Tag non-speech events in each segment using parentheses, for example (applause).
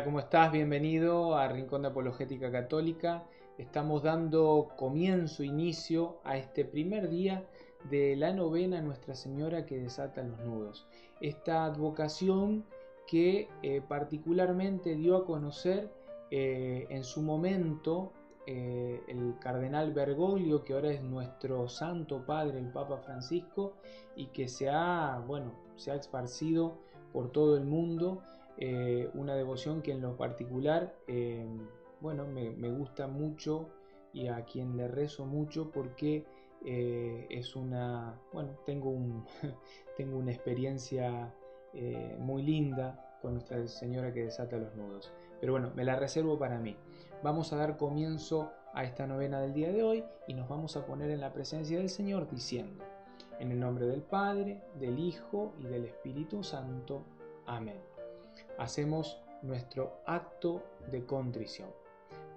Hola, ¿cómo estás? Bienvenido a Rincón de Apologética Católica. Estamos dando comienzo, inicio a este primer día de la novena Nuestra Señora que desata los nudos. Esta advocación que eh, particularmente dio a conocer eh, en su momento eh, el cardenal Bergoglio, que ahora es nuestro santo padre, el Papa Francisco, y que se ha, bueno, se ha esparcido por todo el mundo eh, una devoción que en lo particular, eh, bueno, me, gusta mucho y a quien le rezo mucho porque eh, es una, bueno, tengo, un, (laughs) tengo una experiencia muy linda con Nuestra Señora que desata los nudos. Pero bueno, me la reservo para mí. Vamos a dar comienzo a esta novena del día de hoy y nos vamos a poner en la presencia del Señor diciendo, en el nombre del Padre, del Hijo y del Espíritu Santo. Amén hacemos nuestro acto de contrición.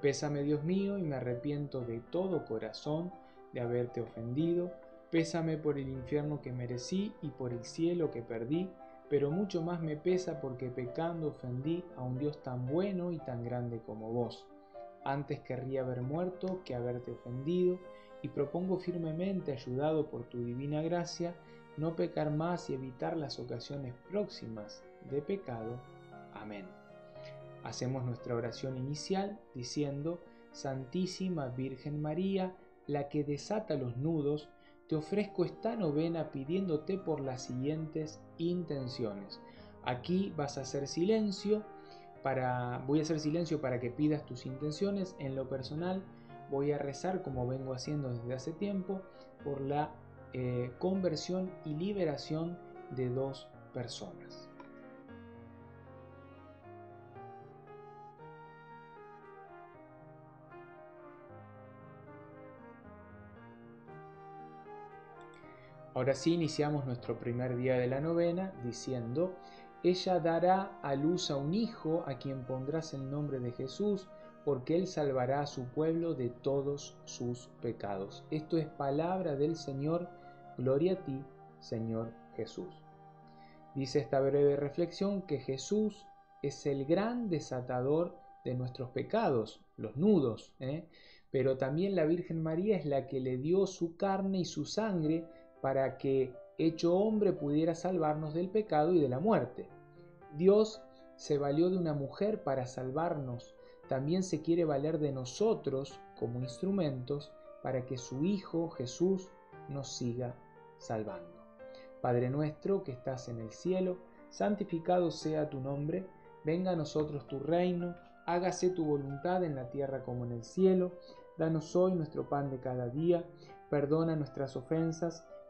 Pésame Dios mío y me arrepiento de todo corazón de haberte ofendido. Pésame por el infierno que merecí y por el cielo que perdí, pero mucho más me pesa porque pecando ofendí a un Dios tan bueno y tan grande como vos. Antes querría haber muerto que haberte ofendido, y propongo firmemente, ayudado por tu divina gracia, no pecar más y evitar las ocasiones próximas de pecado Amén. Hacemos nuestra oración inicial diciendo, Santísima Virgen María, la que desata los nudos, te ofrezco esta novena pidiéndote por las siguientes intenciones. Aquí vas a hacer silencio para voy a hacer silencio para que pidas tus intenciones. En lo personal voy a rezar como vengo haciendo desde hace tiempo por la eh, conversión y liberación de dos personas. Ahora sí iniciamos nuestro primer día de la novena diciendo, ella dará a luz a un hijo a quien pondrás el nombre de Jesús, porque él salvará a su pueblo de todos sus pecados. Esto es palabra del Señor, gloria a ti, Señor Jesús. Dice esta breve reflexión que Jesús es el gran desatador de nuestros pecados, los nudos, ¿eh? pero también la Virgen María es la que le dio su carne y su sangre para que, hecho hombre, pudiera salvarnos del pecado y de la muerte. Dios se valió de una mujer para salvarnos, también se quiere valer de nosotros como instrumentos para que su Hijo Jesús nos siga salvando. Padre nuestro que estás en el cielo, santificado sea tu nombre, venga a nosotros tu reino, hágase tu voluntad en la tierra como en el cielo, danos hoy nuestro pan de cada día, perdona nuestras ofensas,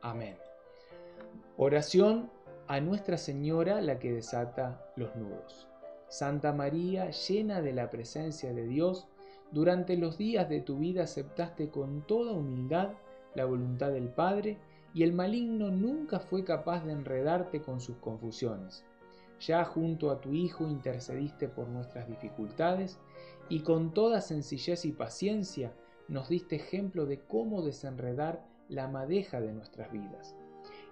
Amén. Oración a Nuestra Señora, la que desata los nudos. Santa María, llena de la presencia de Dios, durante los días de tu vida aceptaste con toda humildad la voluntad del Padre y el maligno nunca fue capaz de enredarte con sus confusiones. Ya junto a tu Hijo intercediste por nuestras dificultades y con toda sencillez y paciencia nos diste ejemplo de cómo desenredar la madeja de nuestras vidas.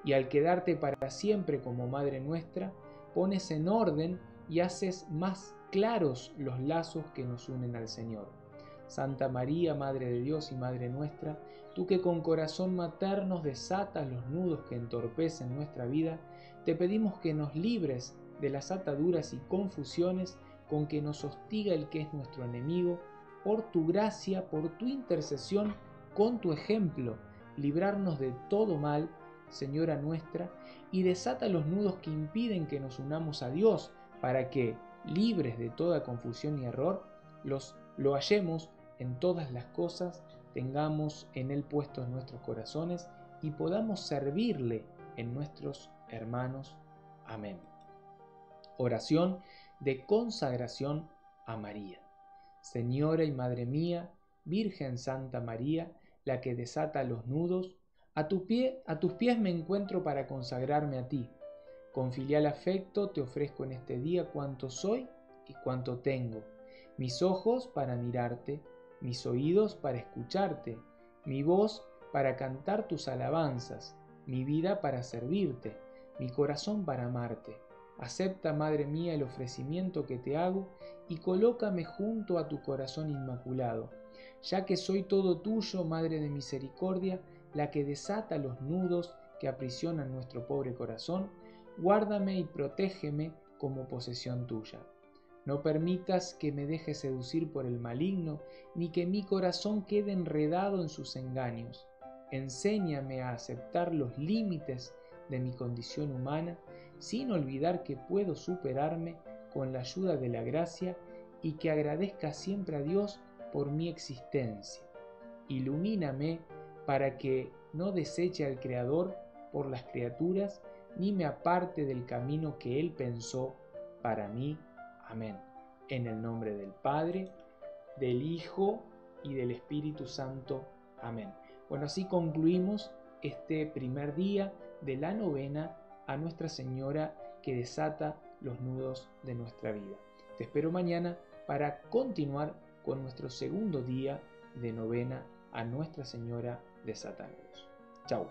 Y al quedarte para siempre como Madre nuestra, pones en orden y haces más claros los lazos que nos unen al Señor. Santa María, Madre de Dios y Madre nuestra, tú que con corazón materno desatas los nudos que entorpecen nuestra vida, te pedimos que nos libres de las ataduras y confusiones con que nos hostiga el que es nuestro enemigo, por tu gracia, por tu intercesión, con tu ejemplo, librarnos de todo mal, Señora nuestra, y desata los nudos que impiden que nos unamos a Dios, para que, libres de toda confusión y error, los lo hallemos en todas las cosas, tengamos en Él puestos nuestros corazones y podamos servirle en nuestros hermanos. Amén. Oración de consagración a María. Señora y Madre mía, Virgen Santa María, la que desata los nudos, a, tu pie, a tus pies me encuentro para consagrarme a ti. Con filial afecto te ofrezco en este día cuanto soy y cuanto tengo, mis ojos para mirarte, mis oídos para escucharte, mi voz para cantar tus alabanzas, mi vida para servirte, mi corazón para amarte. Acepta, Madre mía, el ofrecimiento que te hago y colócame junto a tu corazón inmaculado, ya que soy todo tuyo, Madre de Misericordia, la que desata los nudos que aprisionan nuestro pobre corazón, guárdame y protégeme como posesión tuya. No permitas que me deje seducir por el maligno, ni que mi corazón quede enredado en sus engaños. Enséñame a aceptar los límites de mi condición humana, sin olvidar que puedo superarme con la ayuda de la gracia y que agradezca siempre a Dios por mi existencia. Ilumíname para que no deseche al Creador por las criaturas, ni me aparte del camino que Él pensó para mí Amén. En el nombre del Padre, del Hijo y del Espíritu Santo. Amén. Bueno, así concluimos este primer día de la novena a Nuestra Señora que desata los nudos de nuestra vida. Te espero mañana para continuar con nuestro segundo día de novena a Nuestra Señora de Satánidos. Chao.